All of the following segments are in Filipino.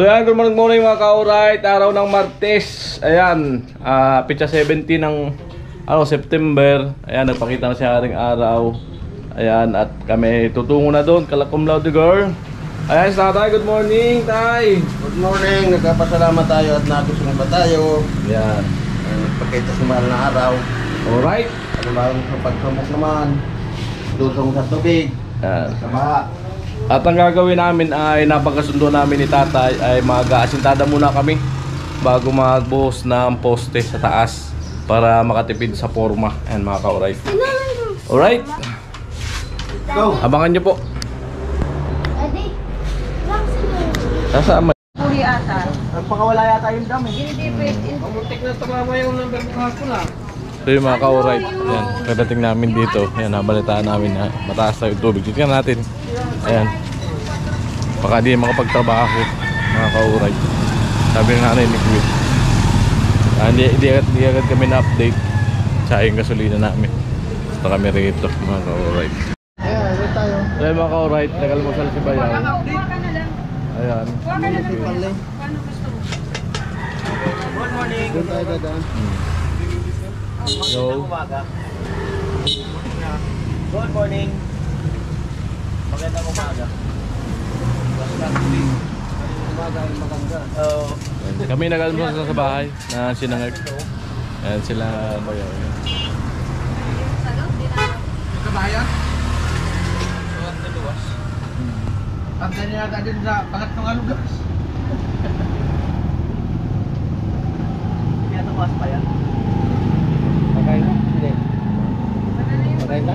So yan, good morning morning mga ka-alright. Araw ng Martes. Ayan, ah pitsa 17 ng ano, September. Ayan, nagpakita na siya aring araw. Ayan, at kami tutungo na doon Kalakum Laude Girl Ayan, sa tatay, good morning, tay. Good morning, nagpapasalamat tayo at nagustuhan ba tayo. Ayan, Ay, Nagpakita sa mahal na araw. alright Ano ba sa pagsubok naman? Dusong sa tubig, Ayan. sa baha. At ang gagawin namin ay napagkasundo namin ni tatay ay mag-aasintada muna kami bago magbuhos ng poste sa taas para makatipid sa forma. Ayan mga ka-alright. Alright, Go! abangan nyo po. Nasaan Huli ata. Nagpakawala yata yung dami. Hindi pwede. Mamuntik na tumama yung number ko hapon ah. So yung mga ka-alright, yan, kadating namin dito, yan, nabalitaan namin na mataas na yung tubig. Tingnan natin, ayan, baka di makapagtrabaho, mga ka-alright. Sabi ng nanay ni Kuya. Ah, hindi, hindi, agad, hindi agad kami na-update sa yung gasolina namin. Basta kami rito, mga ka-alright. Ayan, ulit tayo. So yung mga ka-alright, nagalmasal si na lang. Ayan. Kuha ka na lang. Pali. Paano gusto mo? Doon tayo dadaan. So, Good morning. Magandang umaga. Umaga ay maganda. Oo. kami nagalmasal sa bahay na sinangag. Ayan sila Bayaw. Ayan. Kabayan? Ang ganyan yata din sa pangatlong alugas. Tumaas pa? Okay na? Hindi. Okay na?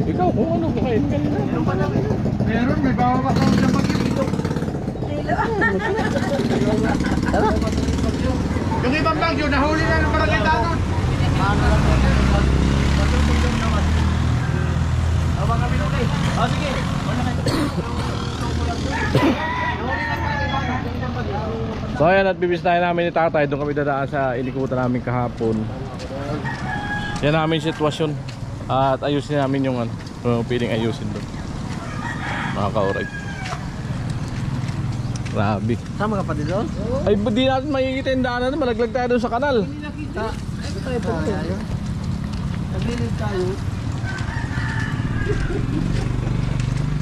Ikaw, kung ano kakain ka nila. Meron pa namin. Meron, may bawa pa kami sa pag-ibig. Yung ibang bagyo, nahuli na ng barangay danon. Tawag kami nung eh. Oh, sige. Wala kayo. So ayan at bibisitahin namin ni tatay Doon kami dadaan sa inikutan namin kahapon Yan namin sitwasyon At ayusin namin yung ano Kung piling ayusin doon Mga ka-alright Grabe Sama ka pa din doon? Ay di natin makikita yung daanan Malaglag tayo doon sa kanal Ito tayo pa tayo. Naglilid tayo.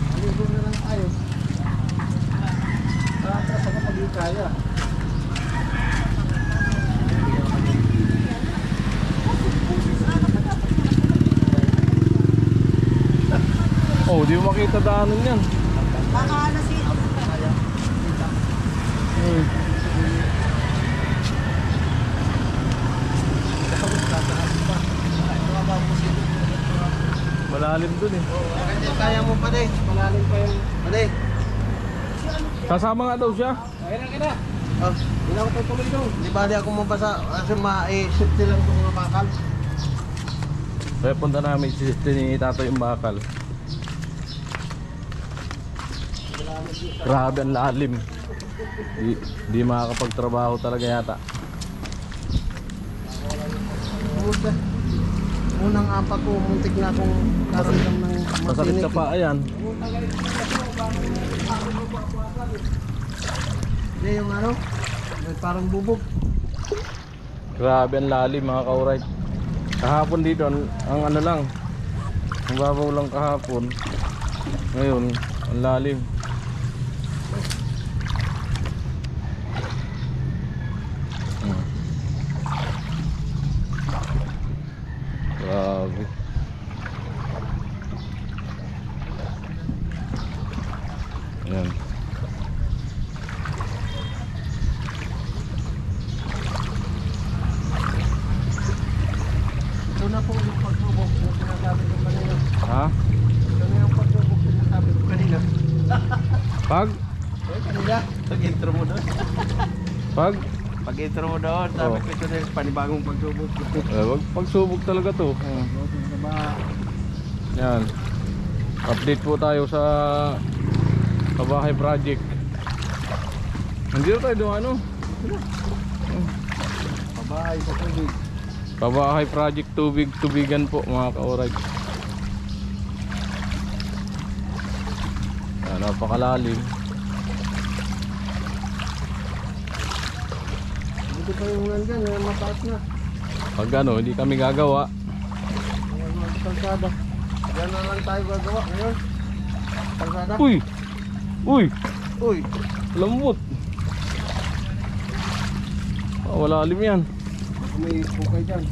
Aligo na lang tayo. Atras ako pag di kaya. Oh di mo makita daanan yan Malalim dun eh Kaya mo pa din. Malalim pa yung... Pade. Kasama nga daw siya Kaya na kaya. Oh, hindi na ako tutuloy doon. Di bali ako mabasa kasi ma-shift silang itong mga bakal. Kaya punta namin si ni Tato yung bakal Grabe ang lalim. Di, di makakapagtrabaho talaga yata. Unang apat ko, muntik na akong karamdam ng Masakit ka pa, ayan. Hindi yung ano, parang bubog. Grabe ang lalim mga ka-alright. Kahapon dito, ang, ang ano lang Ang babaw lang kahapon. Ngayon, ang lalim Hmm. Grabe Ayan Ito na po yung pagsubok yung sinasabi ko kanina. Ha? Ito na yung pagsubok yung sinasabi ko kanina. Pag? Eh, kanina, pag-intro mo doon. Pag? Pag-intro mo doon, sabi Oh. ko ito na yung panibagong pagsubok. Eh, wag pagsubok talaga to. Diba? Yan. Update po tayo sa Kabahay Project. Hindi na tayo doon ano. Pabahay sa tubig. Pabahay project tubig tubigan po mga ka-alright. Ah, napakalalim. Dito pa yung nandyan, yung mataas na. Pag ano, hindi kami gagawa. Kalsada. Diyan na lang tayo gagawa ngayon. Kalsada. Uy! Uy! Uy! Lambot! Ah, wala alim yan. May bukay dyan.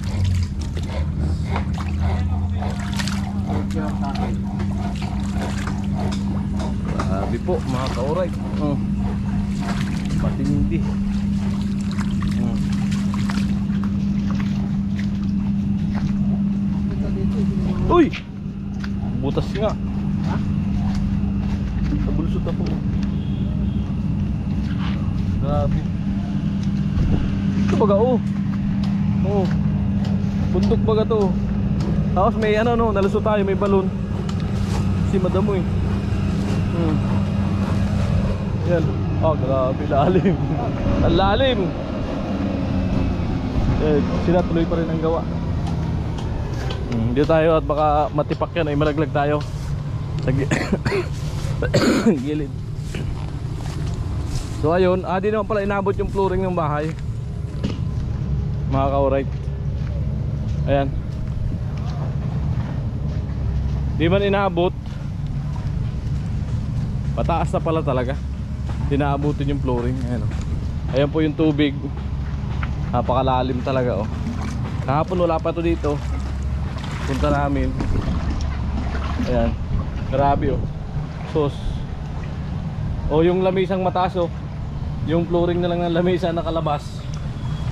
Grabe po mga ka-alright. Oh. Patindi. Hmm. Uy! Butas nga. Nabulsot ako. Grabe. Ito baga oh. Oh. Bundok baga to. Tapos may ano no, nalusot tayo, may balon. Si madamo eh. Hmm. Yan. Oh, grabe lalim. Lalim. Eh, sila tuloy pa rin ang gawa. Hmm, Hindi tayo at baka matipak yan ay malaglag tayo sa gi- gilid. So ayun, ah di naman pala inabot yung flooring ng bahay. Mga ka-alright. Ayan. Di man inabot. Pataas na pala talaga. Tinaabutin yung flooring. Ayan, oh. Ayan po yung tubig. Napakalalim talaga oh. Kahapon wala pa to dito punta namin ayan grabe oh sos. Oh yung lamisang mataas oh. Yung flooring na lang ng lamisa nakalabas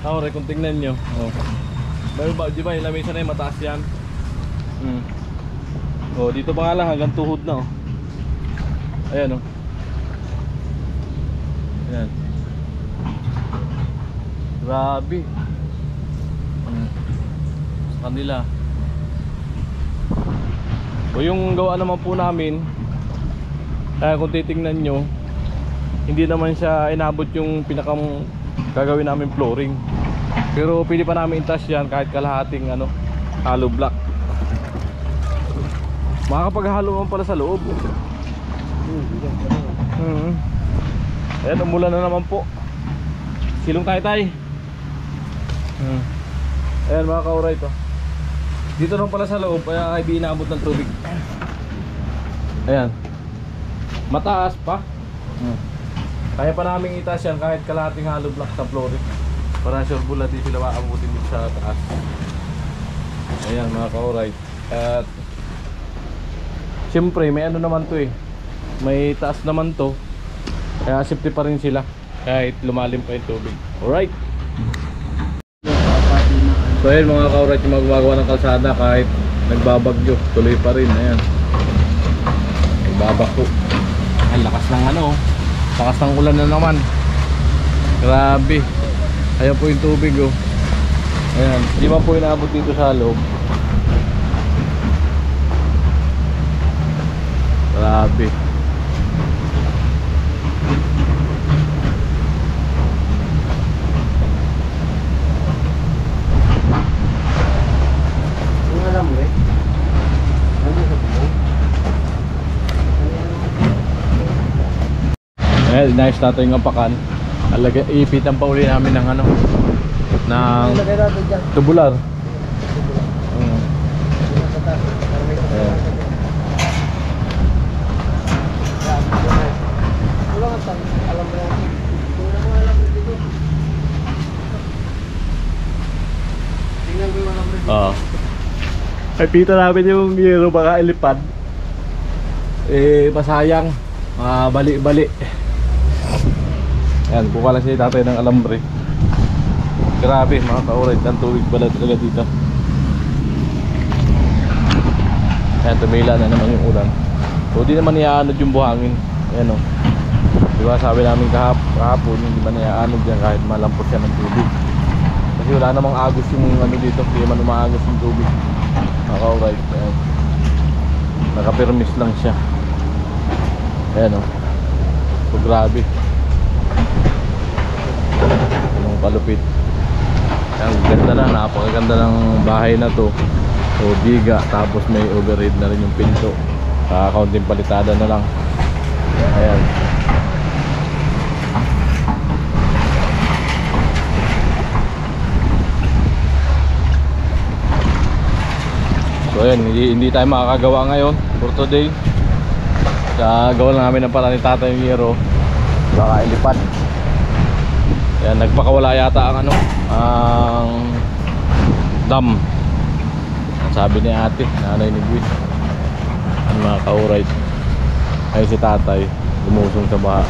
Tawari kung tingnan nyo. Oh. Ba, di ba yung lamisa na yung mataas yan? Hmm. oh dito pa nga lang hanggang tuhod na oh. Ayan oh. Ayan. Grabe. Hmm. sa kanila. O yung gawa naman po namin kaya kung titingnan nyo hindi naman siya inabot yung pinakam gagawin namin flooring pero pili pa namin itas yan kahit kalahating ano hollow block makakapaghalo naman pala sa loob hmm. ayan umulan na naman po silong tayo tayo hmm. ayan mga kauray to dito lang pala sa loob kaya ay binabot ng tubig. Ayan. Mataas pa. Hmm. Kaya pa namin itaas yan kahit kalahating hollow block sa flooring. Para sure bullet di sila maabutin dito sa taas. Ayan mga ka-alright. At Siyempre may ano naman to eh. May taas naman to. Kaya safety pa rin sila kahit lumalim pa yung tubig. Alright. So ayun mga kaurat yung magagawa ng kalsada kahit nagbabagyo, tuloy pa rin. Ayan. Nagbabako. Lakas ng ano, lakas ng ulan na naman. Grabe. Ayan po yung tubig oh. Ayan, di ba po inaabot dito sa loob. Grabe. Yung alam mo eh. Nandun sa bubong. Eh, nice natin yung apakan. Alaga, iipitan pa uli namin ng ano, ng tubular. Mm. Dito. Oo. Ay, pita namin yung yero baka ilipad. Eh, masayang. Ah, Ayan, kuha lang si tatay ng alambre. Grabe, mga kaurit. Ang tubig pala talaga dito. Ayan, tumila na naman yung ulan. So, di naman iaanod yung buhangin. Ayan o. Di ba sabi namin kahap, kahapon, hindi man iaanod yan kahit malampos yan ng tubig. Kasi wala namang agos yung ano dito, hindi naman umaagos yung tubig. Naka-alright. Ayan. Naka-permis lang siya. Ayan o. So, grabe. Anong kalupit. Ang ganda na, napakaganda ng bahay na to. So biga, tapos may overhead na rin yung pinto. Kakaunting palitada na lang. Ayan. So ayan, hindi, hindi tayo makakagawa ngayon for today. Kagawa lang namin ng pala ni Tata yung Hero. Baka ilipad. Ayan, nagpakawala yata ang ano, ang dam. Sabi ni ate, nanay ni Gwen. Ang mga kauray. Ay si tatay, lumusong sa baha.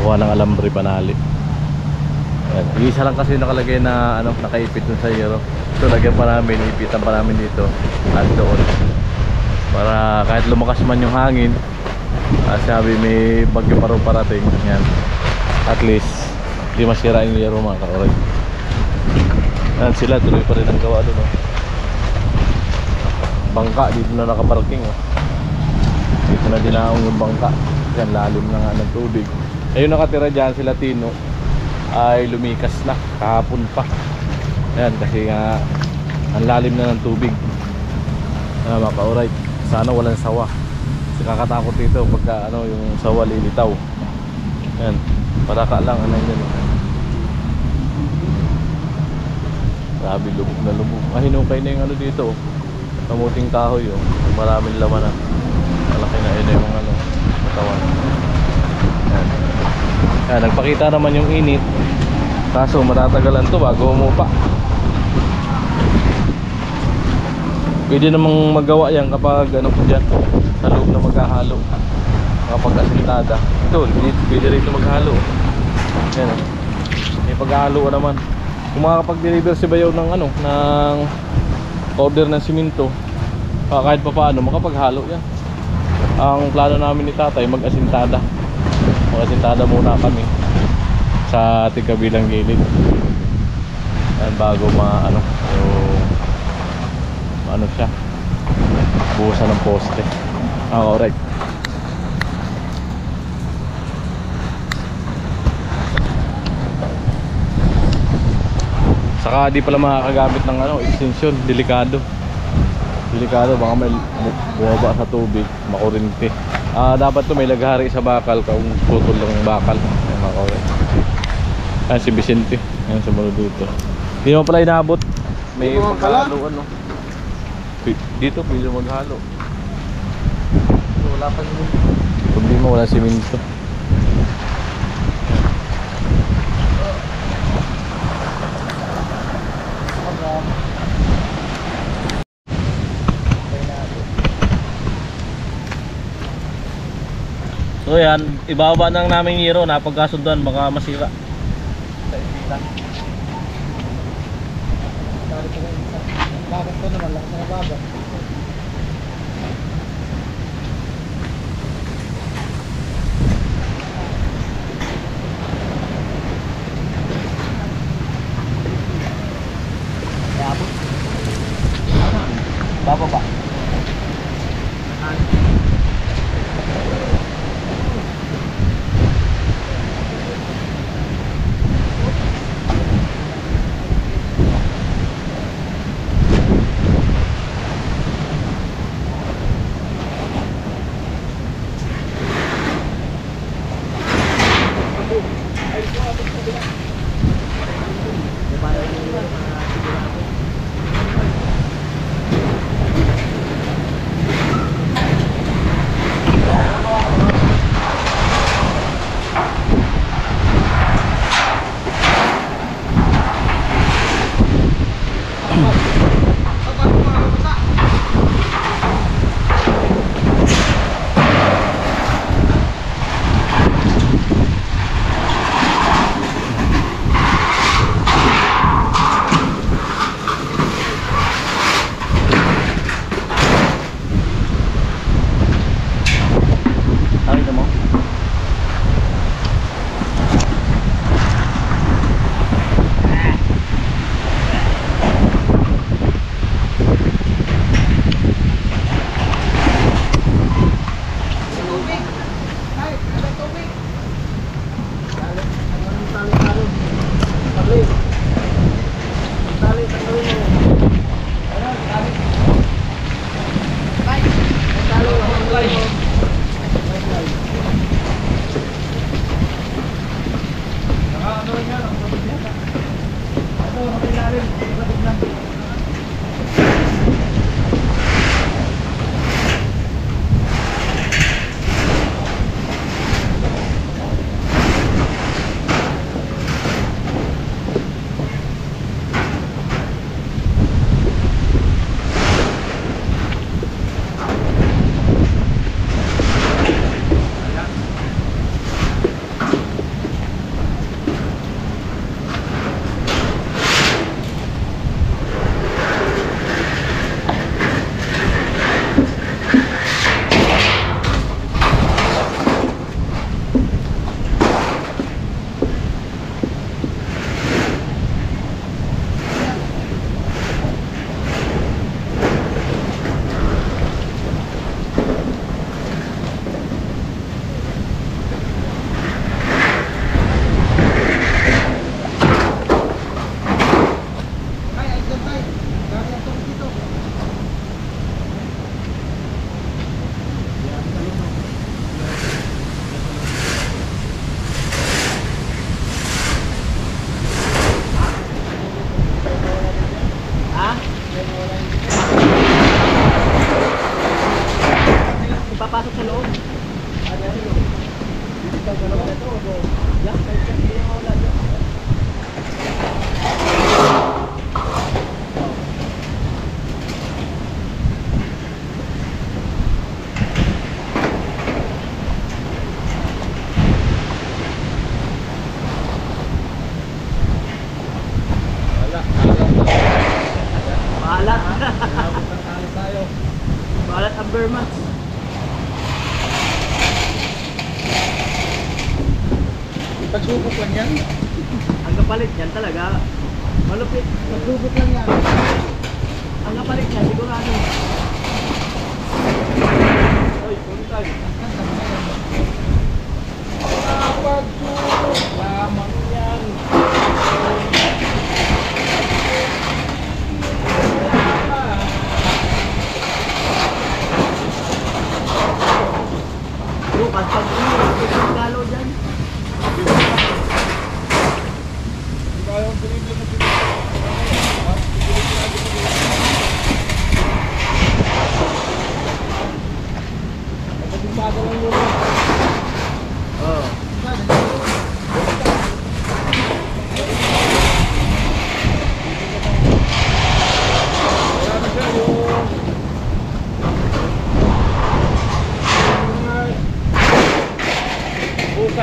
Kuha ng alambre panali. Ayan. Isa lang kasi nakalagay na ano, nakaipit dun sa hero. Ito lagyan pa namin, ipitan pa namin dito at doon. Para kahit lumakas man yung hangin, ah, sabi may bagyo pa rin parating. Yan. At least, di masira yung hero mga kaoray. Yan sila, tuloy pa rin ang gawa doon. Oh. Bangka, dito na nakaparking. Oh. Dito na dinaong yung bangka. Yan, lalim na nga ng tubig. Ayun nakatira dyan sila Tino ay lumikas na kahapon pa. Ayan, kasi nga ang lalim na ng tubig. Ah, mga ka-alright. Sana walang sawa. Kasi kakatakot dito pagka ano, yung sawa lilitaw. Ayan, paraka lang ano yun. oh. Grabe, lubog na lubog. Ah, hinukay na yung ano dito. oh. Kamuting kahoy oh. Maraming laman na. Malaki na yun yung ano, katawan. Ayan. Ayan, nagpakita naman yung init. Kaso matatagalan to bago umupa. Pwede namang magawa yan kapag ano po dyan, sa loob na maghahalo. Kapag asintada. Ito, pwede, rito maghalo. Yan. May paghahalo ka naman. Kung makakapag-deliver si Bayaw ng ano, ng order ng simento, ah, kahit pa paano, makapaghalo yan. Ang plano namin ni tatay, mag-asintada. Mag-asintada muna kami sa ating kabilang gilid. Yan, bago ma, ano, yung ano siya. Buhusan ng poste. Ah, alright. Saka di pala makakagamit ng ano extension. Delikado. Delikado. Baka may bu- bumaba sa tubig. Makurinti. Ah dapat to may laghari sa bakal kung tutol lang yung bakal. Mga kauray. Ayan si Vicente. Ayan sumunod dito. Hindi mo pala inabot. May paghalo ano Dito pwede maghalo. Wala pa yung Problema wala simento. So yan, ibababa na lang namin yung hero na pagkasunduan baka masira. Bakit ko naman lakas na nababa?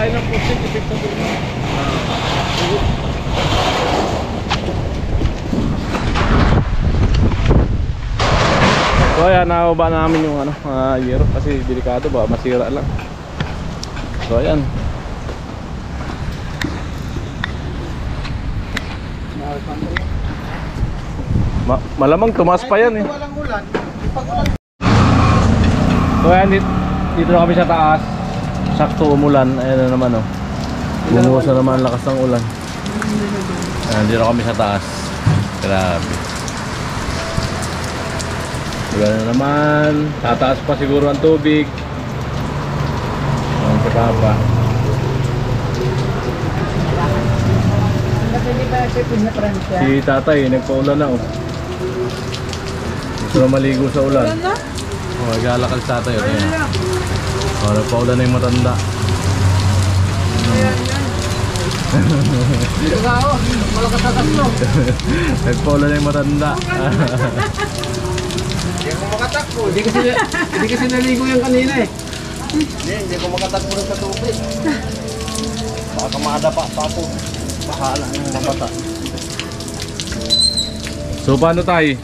Hukay ng pusit, ipit sa dulo. So ayan, nakababa namin yung ano, uh, yero kasi delikado ba, masira lang. So ayan. Ma malamang tumas pa yan eh. So ayan, dito, dito kami sa taas. Sakto umulan. Ayan na naman oh. Bumuhos na naman ang lakas ng ulan. Ayan, dito na kami sa taas. Grabe. Ulan na naman. Tataas pa siguro ang tubig. Sa papa. Si tatay, nagpaulan na oh. Gusto na maligo sa ulan. Oh, naglalakad si tatay. oh, Ayan. Oh, nagpaulan na yung matanda. dito ka ako. Malakas na tatlo. Nagpaulan na yung matanda. Hindi ako makatakbo. Hindi kasi, hindi kasi naligo yan kanina eh. Hindi, hindi ko makatakbo rin sa tubig. Baka madapa pa ako. Bahala ng mga bata. so paano tayo?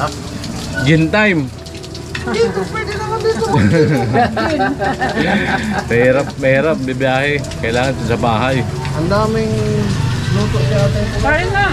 Ha? Gin time. Hindi ko. Mahirap, mahirap, bibiyahe. Kailangan sa bahay. Ang daming luto ate. Kain na!